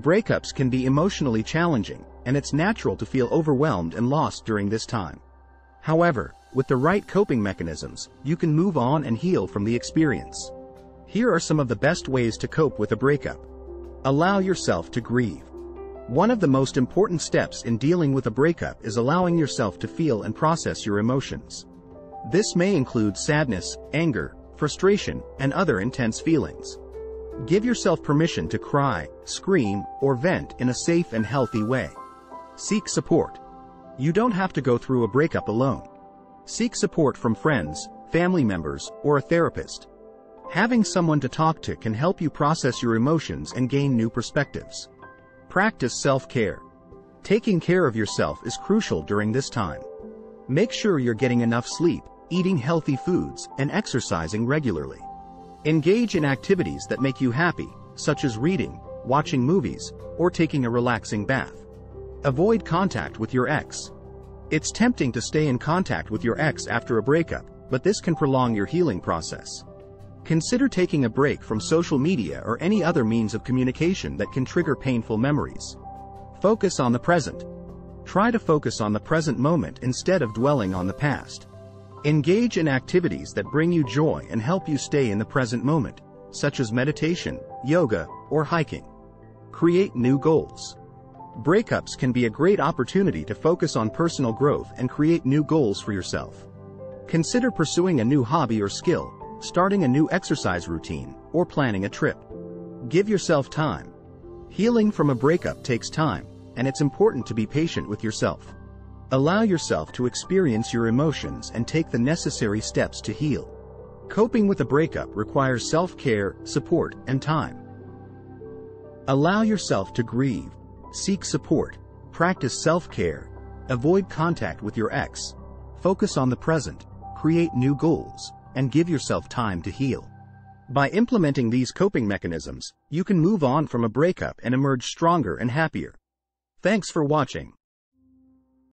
Breakups can be emotionally challenging, and it's natural to feel overwhelmed and lost during this time. However, with the right coping mechanisms, you can move on and heal from the experience. Here are some of the best ways to cope with a breakup. Allow yourself to grieve. One of the most important steps in dealing with a breakup is allowing yourself to feel and process your emotions. This may include sadness, anger, frustration, and other intense feelings. Give yourself permission to cry, scream, or vent in a safe and healthy way. Seek support. You don't have to go through a breakup alone. Seek support from friends, family members, or a therapist. Having someone to talk to can help you process your emotions and gain new perspectives. Practice self-care. Taking care of yourself is crucial during this time. Make sure you're getting enough sleep, eating healthy foods, and exercising regularly. Engage in activities that make you happy, such as reading, watching movies, or taking a relaxing bath. Avoid contact with your ex. It's tempting to stay in contact with your ex after a breakup, but this can prolong your healing process. Consider taking a break from social media or any other means of communication that can trigger painful memories. Focus on the present. Try to focus on the present moment instead of dwelling on the past. Engage in activities that bring you joy and help you stay in the present moment, such as meditation, yoga, or hiking. Create new goals. Breakups can be a great opportunity to focus on personal growth and create new goals for yourself. Consider pursuing a new hobby or skill, starting a new exercise routine, or planning a trip. Give yourself time. Healing from a breakup takes time, and it's important to be patient with yourself. Allow yourself to experience your emotions and take the necessary steps to heal. Coping with a breakup requires self-care, support, and time. Allow yourself to grieve. Seek support. Practice self-care. Avoid contact with your ex. Focus on the present. Create new goals. And give yourself time to heal. By implementing these coping mechanisms, you can move on from a breakup and emerge stronger and happier. Thanks for watching.